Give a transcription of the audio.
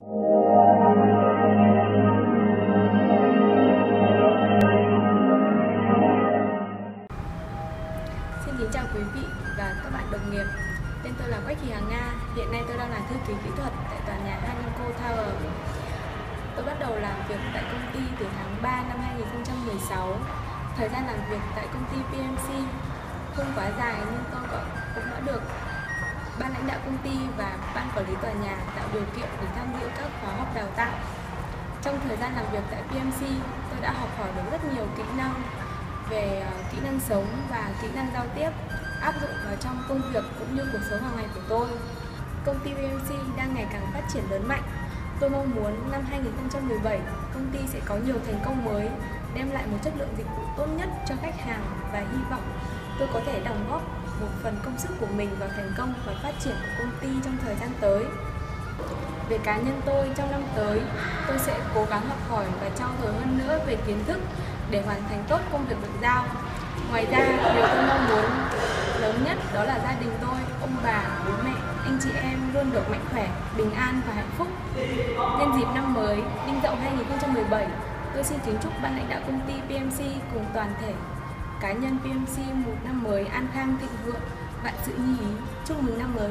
Xin kính chào quý vị và các bạn đồng nghiệp. Tên tôi là Quách Thị Hàng Nga. Hiện nay tôi đang là thư ký kỹ thuật tại tòa nhà Hanico Tower. Tôi bắt đầu làm việc tại công ty từ tháng 3 năm 2016. Thời gian làm việc tại công ty PMC không quá dài nhưng tôi cũng đã được ban lãnh đạo công ty và ban quản lý tòa nhà tạo điều kiện để tham dự các khóa học đào tạo. Trong thời gian làm việc tại PMC, tôi đã học hỏi được rất nhiều kỹ năng về ờ, kỹ năng sống và kỹ năng giao tiếp áp dụng vào trong công việc cũng như cuộc sống hàng ngày của tôi. Công ty BMC đang ngày càng phát triển lớn mạnh. Tôi mong muốn năm 2017 công ty sẽ có nhiều thành công mới, đem lại một chất lượng dịch vụ tốt nhất cho khách hàng và hy vọng tôi có thể đóng góp một phần công sức của mình vào thành công và phát triển của công ty trong thời gian tới. Về cá nhân tôi, trong năm tới, tôi sẽ cố gắng học hỏi và trau dồi hơn nữa về kiến thức để hoàn thành tốt công việc được giao. Ngoài ra, điều tôi mong muốn lớn nhất đó là gia đình tôi, ông bà, bố mẹ, anh chị em luôn được mạnh khỏe, bình an và hạnh phúc. Nhân dịp năm mới, Đinh Dậu 2017, tôi xin kính chúc ban lãnh đạo công ty PMC cùng toàn thể cá nhân PMC một năm mới an khang thịnh vượng, vạn sự như ý. Chúc mừng năm mới!